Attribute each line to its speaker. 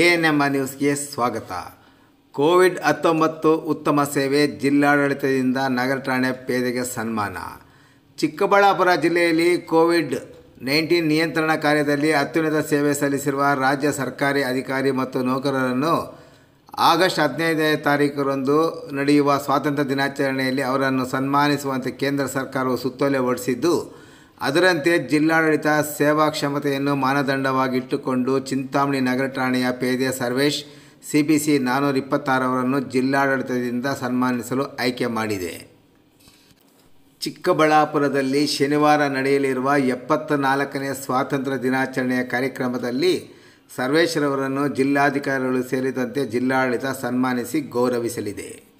Speaker 1: A N M ನ್ಯೂಸ್ಗೆ ಸ್ವಾಗತ. Covid ಹತ್ತೊಂಬತ್ತು ಉತ್ತಮ ಸೇವೆ ಜಿಲ್ಲಾಡಳಿತದಿಂದ ನಗರ ಠಾಣೆ ಪೇದೆಗೆ ಸನ್ಮಾನ. ಚಿಕ್ಕಬಳ್ಳಾಪುರ ಜಿಲ್ಲೆಯಲ್ಲಿ ಕೋವಿಡ್ ನೈನ್ಟೀನ್ ನಿಯಂತ್ರಣ ಕಾರ್ಯದಲ್ಲಿ ಅತ್ಯುನ್ನತ ಸೇವೆ ಸಲ್ಲಿಸಿರುವ ರಾಜ್ಯ ಸರ್ಕಾರಿ ಅಧಿಕಾರಿ ಮತ್ತು ನೌಕರರನ್ನು ಆಗಸ್ಟ್ ಹದಿನೈದನೇ ತಾರೀಕರಂದು ನಡೆಯುವ ಸ್ವಾತಂತ್ರ್ಯ ದಿನಾಚರಣೆಯಲ್ಲಿ ಅವರನ್ನು ಸನ್ಮಾನಿಸುವಂತೆ ಕೇಂದ್ರ ಸರ್ಕಾರವು ಸುತ್ತೋಲೆ ಹೊರಡಿಸಿದ್ದು ಅದರಂತೆ ಜಿಲ್ಲಾಡಳಿತ ಸೇವಾ ಕ್ಷಮತೆಯನ್ನು ಮಾನದಂಡವಾಗಿಟ್ಟುಕೊಂಡು ಚಿಂತಾಮಣಿ ನಗರ ಠಾಣೆಯ ಪೇದೆ ಸರ್ವೇಶ್ ಸಿ ಬಿ ಸಿ ನಾನ್ನೂರ ಇಪ್ಪತ್ತಾರವರನ್ನು ಜಿಲ್ಲಾಡಳಿತದಿಂದ ಸನ್ಮಾನಿಸಲು ಆಯ್ಕೆ ಮಾಡಿದೆ. ಚಿಕ್ಕಬಳ್ಳಾಪುರದಲ್ಲಿ ಶನಿವಾರ ನಡೆಯಲಿರುವ ಎಪ್ಪತ್ತ ನಾಲ್ಕನೇ ಸ್ವಾತಂತ್ರ್ಯ ದಿನಾಚರಣೆಯ ಕಾರ್ಯಕ್ರಮದಲ್ಲಿ ಸರ್ವೇಶ್ವರವರನ್ನು ಜಿಲ್ಲಾಧಿಕಾರಿಗಳು ಸೇರಿದಂತೆ ಜಿಲ್ಲಾಡಳಿತ ಸನ್ಮಾನಿಸಿ ಗೌರವಿಸಲಿದೆ.